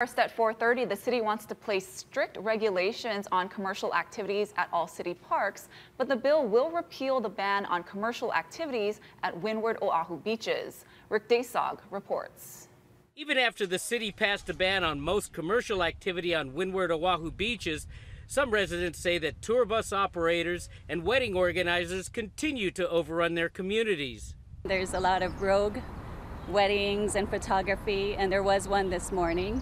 First at 4:30, the city wants to place strict regulations on commercial activities at all city parks, but the bill will repeal the ban on commercial activities at Windward Oahu beaches. Rick Daysog reports. Even after the city passed a ban on most commercial activity on Windward Oahu beaches, some residents say that tour bus operators and wedding organizers continue to overrun their communities. There's a lot of rogue weddings and photography, and there was one this morning.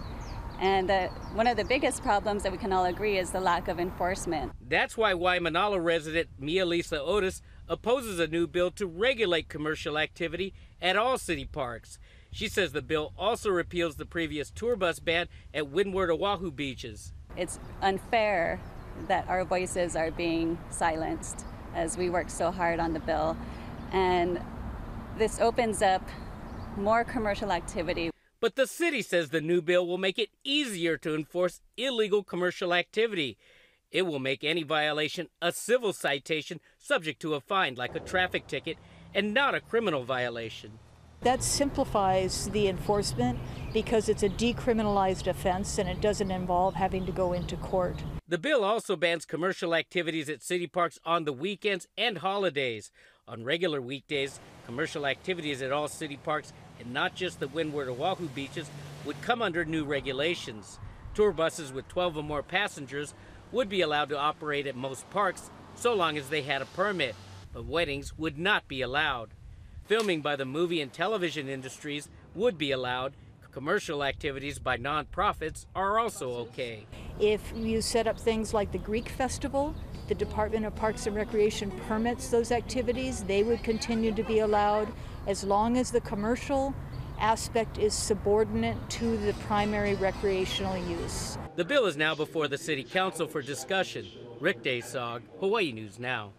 And uh, one of the biggest problems that we can all agree is the lack of enforcement. That's why Waimanalo resident Mia Lisa Otis opposes a new bill to regulate commercial activity at all city parks. She says the bill also repeals the previous tour bus ban at Windward Oahu beaches. It's unfair that our voices are being silenced as we work so hard on the bill. And this opens up more commercial activity. But the city says the new bill will make it easier to enforce illegal commercial activity. It will make any violation a civil citation subject to a fine, like a traffic ticket, and not a criminal violation. That simplifies the enforcement because it's a decriminalized offense and it doesn't involve having to go into court. The bill also bans commercial activities at city parks on the weekends and holidays. On regular weekdays, commercial activities at all city parks and not just the Windward Oahu beaches would come under new regulations. Tour buses with 12 or more passengers would be allowed to operate at most parks so long as they had a permit, but weddings would not be allowed. Filming by the movie and television industries would be allowed. Commercial activities by nonprofits are also okay. If you set up things like the Greek Festival, the Department of Parks and Recreation permits those activities, they would continue to be allowed as long as the commercial aspect is subordinate to the primary recreational use. The bill is now before the City Council for discussion. Rick Daysog, Hawaii News Now.